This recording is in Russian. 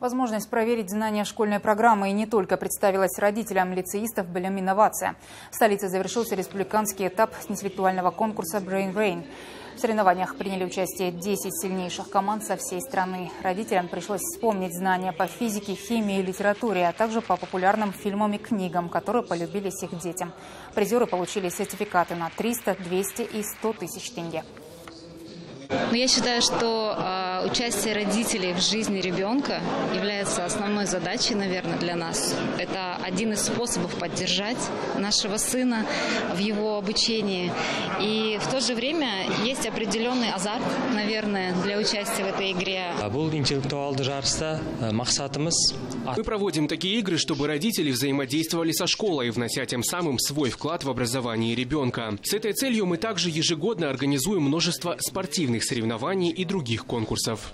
Возможность проверить знания школьной программы и не только представилась родителям лицеистов «Белем Инновация». В столице завершился республиканский этап интеллектуального конкурса «Brain Rain». В соревнованиях приняли участие 10 сильнейших команд со всей страны. Родителям пришлось вспомнить знания по физике, химии и литературе, а также по популярным фильмам и книгам, которые полюбились их детям. Призеры получили сертификаты на 300, 200 и 100 тысяч тенге. Но я считаю, что э, участие родителей в жизни ребенка является основной задачей, наверное, для нас. Это один из способов поддержать нашего сына в его обучении. И в то же время есть определенный азарт, наверное, для участия в этой игре. Жарыста мақсатымыз Мы проводим такие игры, чтобы родители взаимодействовали со школой, внося тем самым свой вклад в образование ребенка. С этой целью мы также ежегодно организуем множество спортивных соревнований и других конкурсов. of